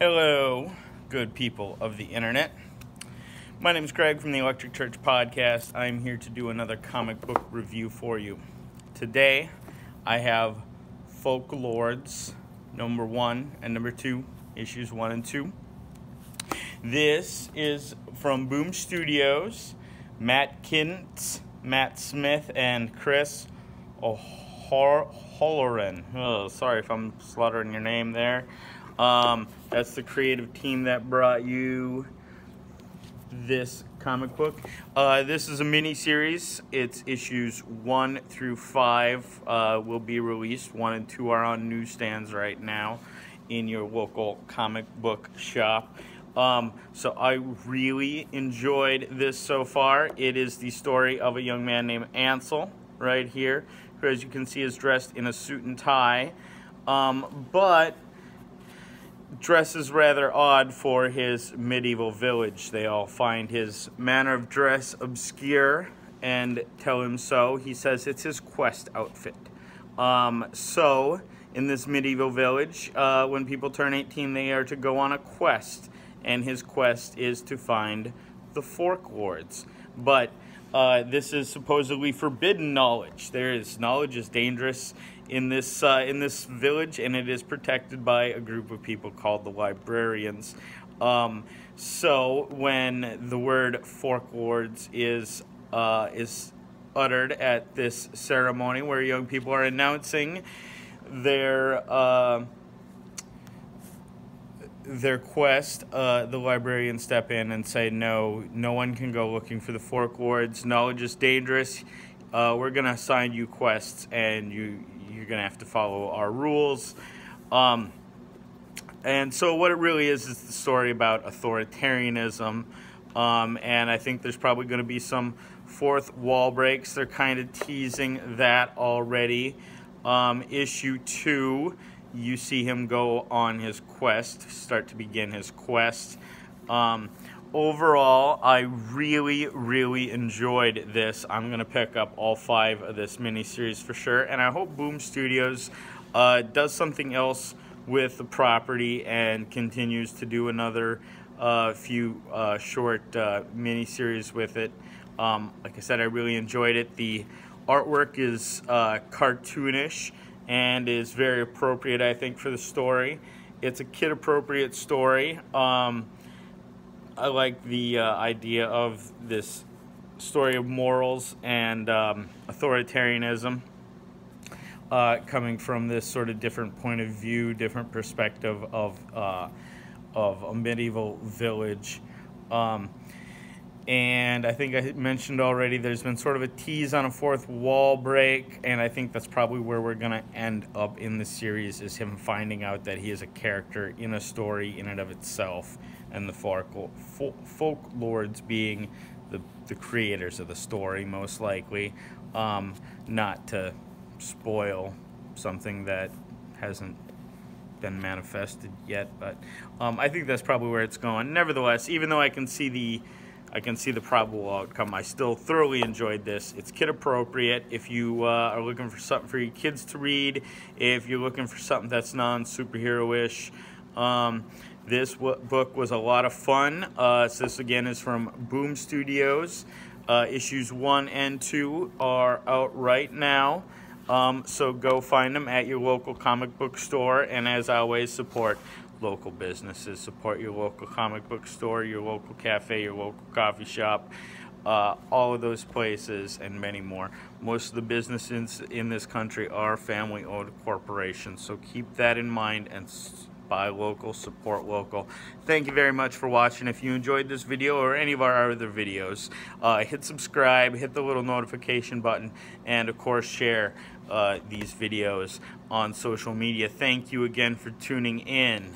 Hello, good people of the internet. My name is Craig from the Electric Church Podcast. I'm here to do another comic book review for you. Today, I have Folklords number one and number two, issues one and two. This is from Boom Studios, Matt Kindt, Matt Smith, and Chris O'Halloran. Oh, sorry if I'm slaughtering your name there. Um, that's the creative team that brought you this comic book. Uh, this is a mini series. It's issues one through five uh, will be released. One and two are on newsstands right now in your local comic book shop. Um, so I really enjoyed this so far. It is the story of a young man named Ansel right here, who as you can see is dressed in a suit and tie. Um, but dresses rather odd for his medieval village. They all find his manner of dress obscure and tell him so. He says it's his quest outfit. Um, so, in this medieval village, uh, when people turn 18, they are to go on a quest, and his quest is to find the Folklords. But uh, this is supposedly forbidden knowledge. There is knowledge is dangerous in this uh, in this village, and it is protected by a group of people called the librarians. Um, so when the word Folklords is uh, is uttered at this ceremony, where young people are announcing their uh, their quest, uh, the librarians step in and say, no, no one can go looking for the Folklords. Knowledge is dangerous. Uh, we're going to assign you quests, and you, you're going to have to follow our rules. Um, and so what it really is is the story about authoritarianism. Um, and I think there's probably going to be some fourth wall breaks. They're kind of teasing that already. Um, issue two you see him go on his quest, start to begin his quest. Um, overall, I really, really enjoyed this. I'm going to pick up all five of this miniseries for sure, and I hope Boom Studios uh, does something else with the property and continues to do another uh, few uh, short uh, miniseries with it. Um, like I said, I really enjoyed it. The artwork is uh, cartoonish and is very appropriate, I think, for the story. It's a kid appropriate story. Um, I like the uh, idea of this story of morals and um, authoritarianism uh, coming from this sort of different point of view, different perspective of, uh, of a medieval village. Um, and I think I mentioned already there's been sort of a tease on a fourth wall break, and I think that's probably where we're going to end up in the series is him finding out that he is a character in a story in and of itself, and the folk, folk lords being the, the creators of the story, most likely, um, not to spoil something that hasn't been manifested yet, but um, I think that's probably where it's going. Nevertheless, even though I can see the I can see the probable outcome. I still thoroughly enjoyed this. It's kid appropriate if you uh, are looking for something for your kids to read, if you're looking for something that's non superhero ish. Um, this book was a lot of fun. Uh, so this again is from Boom Studios. Uh, issues one and two are out right now. Um, so go find them at your local comic book store. And as always, support local businesses. Support your local comic book store, your local cafe, your local coffee shop, uh, all of those places, and many more. Most of the businesses in this country are family owned corporations, so keep that in mind and buy local, support local. Thank you very much for watching. If you enjoyed this video or any of our other videos, uh, hit subscribe, hit the little notification button, and of course share uh, these videos on social media. Thank you again for tuning in.